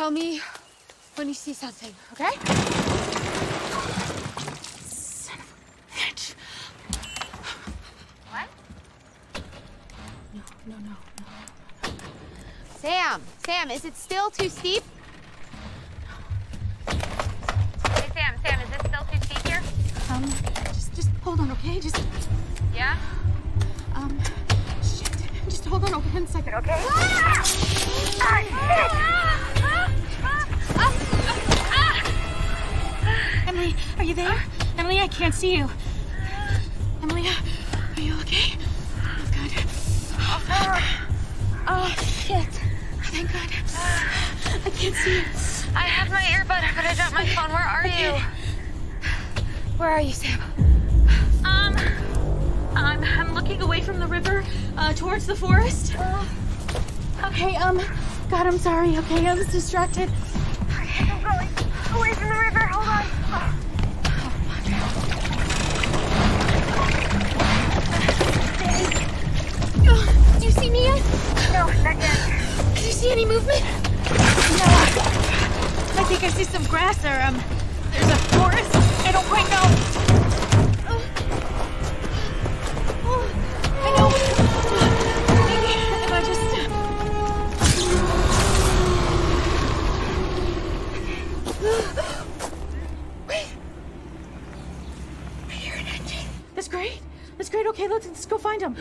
tell me when you see something, okay? Son of a bitch. What? No, no, no, no. Sam, Sam, is it still too steep? Hey, Sam, Sam, is it still too steep here? Um, just, just hold on, okay? Just, Yeah? um, shit. Just hold on, okay? One second, okay? Emily, you there? Emily, I can't see you. Emily, are you okay? Oh, God. Oh, shit. Thank God. I can't see you. I have my earbud, but I dropped my phone. Where are you? Where are you, Sam? Um, I'm, I'm looking away from the river, uh, towards the forest. Okay, um, God, I'm sorry, okay? I was distracted. I'm going away from the river. Hold on. See me yet? No, not yet. Do you see any movement? No. I think I see some grass or, um, there's a forest. I don't quite know. Oh. Oh, I know. Maybe if I just... Wait. I hear an engine. That's great. That's great. Okay, let's, let's go find him.